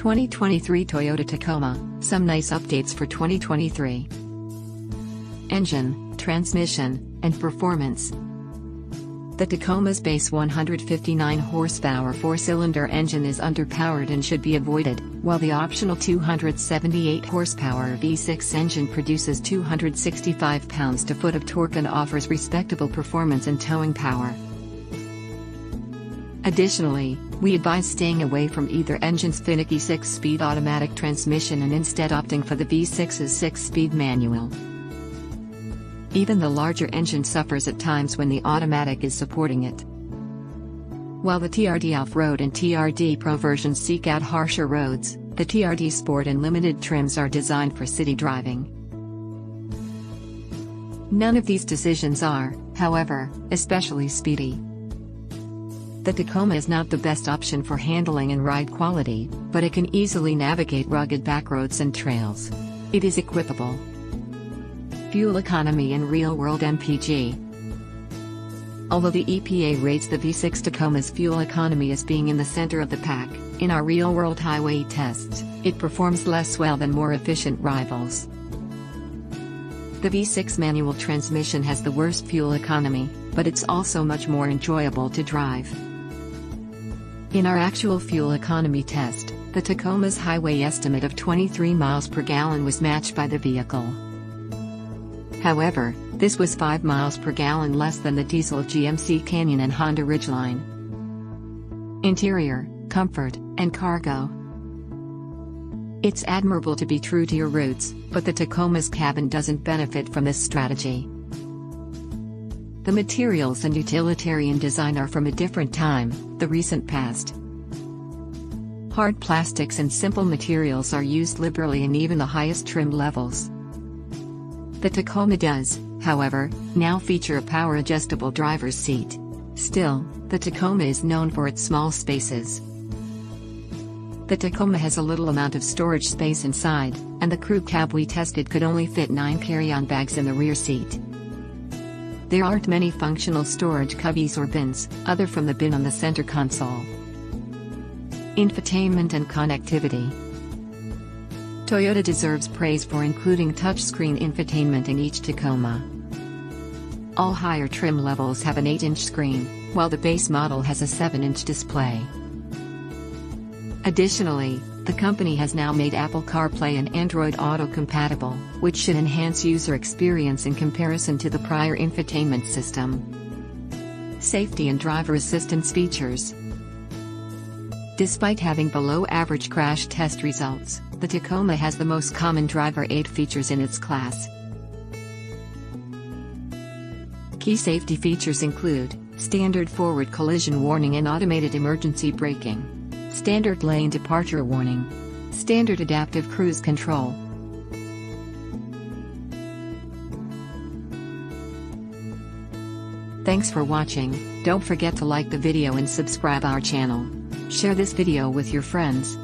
2023 Toyota Tacoma, some nice updates for 2023. Engine, transmission, and performance. The Tacoma's base 159 horsepower four-cylinder engine is underpowered and should be avoided, while the optional 278 horsepower V6 engine produces 265 pounds-to-foot of torque and offers respectable performance and towing power. Additionally, we advise staying away from either engine's finicky 6-speed automatic transmission and instead opting for the V6's 6-speed manual. Even the larger engine suffers at times when the automatic is supporting it. While the TRD Off-Road and TRD Pro versions seek out harsher roads, the TRD Sport and Limited trims are designed for city driving. None of these decisions are, however, especially speedy. The Tacoma is not the best option for handling and ride quality, but it can easily navigate rugged backroads and trails. It is equipable. Fuel economy and real-world MPG. Although the EPA rates the V6 Tacoma's fuel economy as being in the center of the pack, in our real-world highway tests, it performs less well than more efficient rivals. The V6 manual transmission has the worst fuel economy, but it's also much more enjoyable to drive. In our actual fuel economy test, the Tacoma's highway estimate of 23 miles per gallon was matched by the vehicle. However, this was 5 miles per gallon less than the diesel GMC Canyon and Honda Ridgeline. Interior, comfort, and cargo. It's admirable to be true to your roots, but the Tacoma's cabin doesn't benefit from this strategy. The materials and utilitarian design are from a different time, the recent past. Hard plastics and simple materials are used liberally in even the highest trim levels. The Tacoma does, however, now feature a power adjustable driver's seat. Still, the Tacoma is known for its small spaces. The Tacoma has a little amount of storage space inside, and the crew cab we tested could only fit 9 carry-on bags in the rear seat. There aren't many functional storage cubbies or bins, other from the bin on the center console. Infotainment and connectivity. Toyota deserves praise for including touchscreen infotainment in each Tacoma. All higher trim levels have an 8-inch screen, while the base model has a 7-inch display. Additionally, the company has now made Apple CarPlay and Android Auto compatible, which should enhance user experience in comparison to the prior infotainment system. Safety and driver assistance features. Despite having below average crash test results, the Tacoma has the most common driver aid features in its class. Key safety features include standard forward collision warning and automated emergency braking, standard lane departure warning, standard adaptive cruise control. Thanks for watching, don't forget to like the video and subscribe our channel. Share this video with your friends.